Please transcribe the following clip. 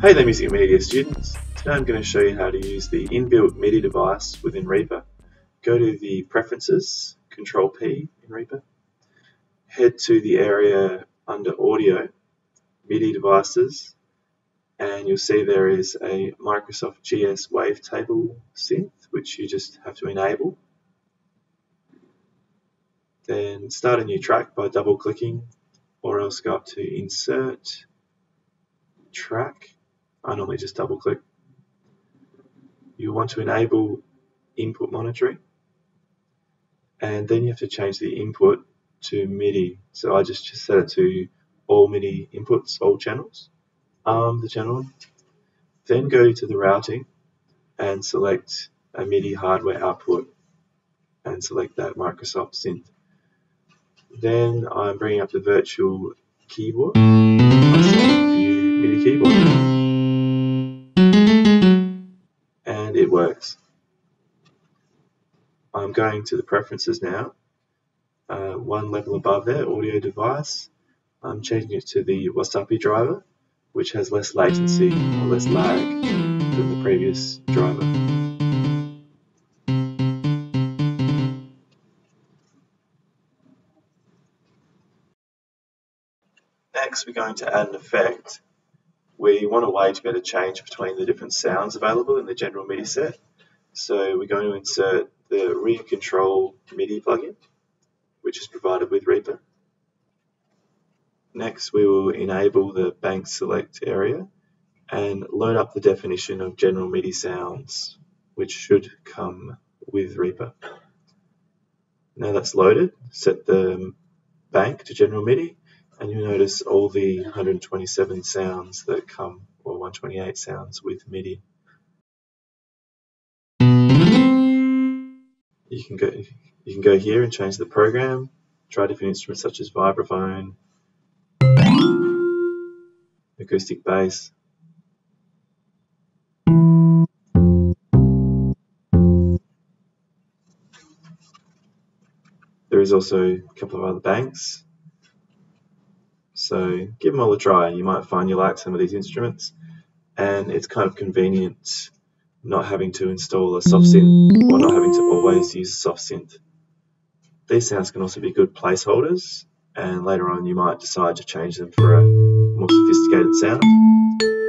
Hey there Music Media students. Today I'm going to show you how to use the inbuilt MIDI device within Reaper. Go to the Preferences, Control P in Reaper. Head to the area under Audio, MIDI Devices, and you'll see there is a Microsoft GS Wavetable synth which you just have to enable. Then start a new track by double clicking or else go up to Insert, Track I normally just double click. You want to enable input monitoring and then you have to change the input to MIDI. So I just, just set it to all MIDI inputs, all channels, um, the channel. Then go to the routing and select a MIDI hardware output and select that Microsoft synth. Then I'm bringing up the virtual keyboard. view MIDI keyboard. It works. I'm going to the preferences now. Uh, one level above there, audio device. I'm changing it to the Wasapi driver, which has less latency or less lag than the previous driver. Next, we're going to add an effect we want a way to able to change between the different sounds available in the general MIDI set. So we're going to insert the rear control MIDI plugin, which is provided with Reaper. Next, we will enable the bank select area and load up the definition of general MIDI sounds, which should come with Reaper. Now that's loaded, set the bank to general MIDI and you'll notice all the 127 sounds that come, or 128 sounds with MIDI. You can go, you can go here and change the program, try different instruments such as vibraphone, acoustic bass. There is also a couple of other banks so give them all a try. and You might find you like some of these instruments, and it's kind of convenient not having to install a soft synth or not having to always use soft synth. These sounds can also be good placeholders, and later on you might decide to change them for a more sophisticated sound.